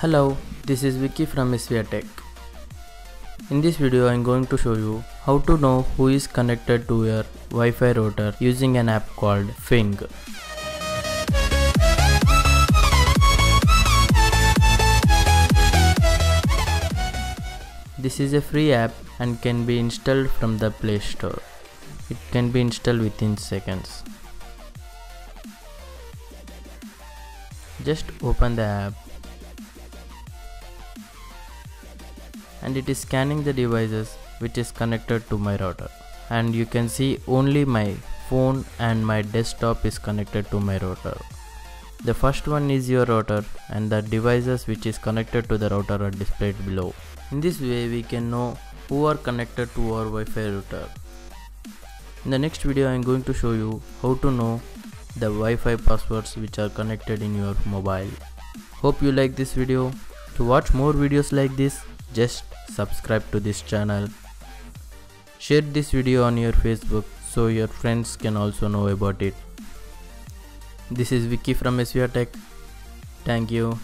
Hello, this is Vicky from SVR Tech. In this video I am going to show you how to know who is connected to your Wi-Fi router using an app called Fing. This is a free app and can be installed from the Play Store. It can be installed within seconds. Just open the app and it is scanning the devices which is connected to my router and you can see only my phone and my desktop is connected to my router. The first one is your router and the devices which is connected to the router are displayed below. In this way we can know who are connected to our Wi-Fi router. In the next video I am going to show you how to know the Wi-Fi passwords which are connected in your mobile. Hope you like this video. To watch more videos like this just subscribe to this channel. Share this video on your Facebook so your friends can also know about it. This is Vicky from SVR Tech. Thank you.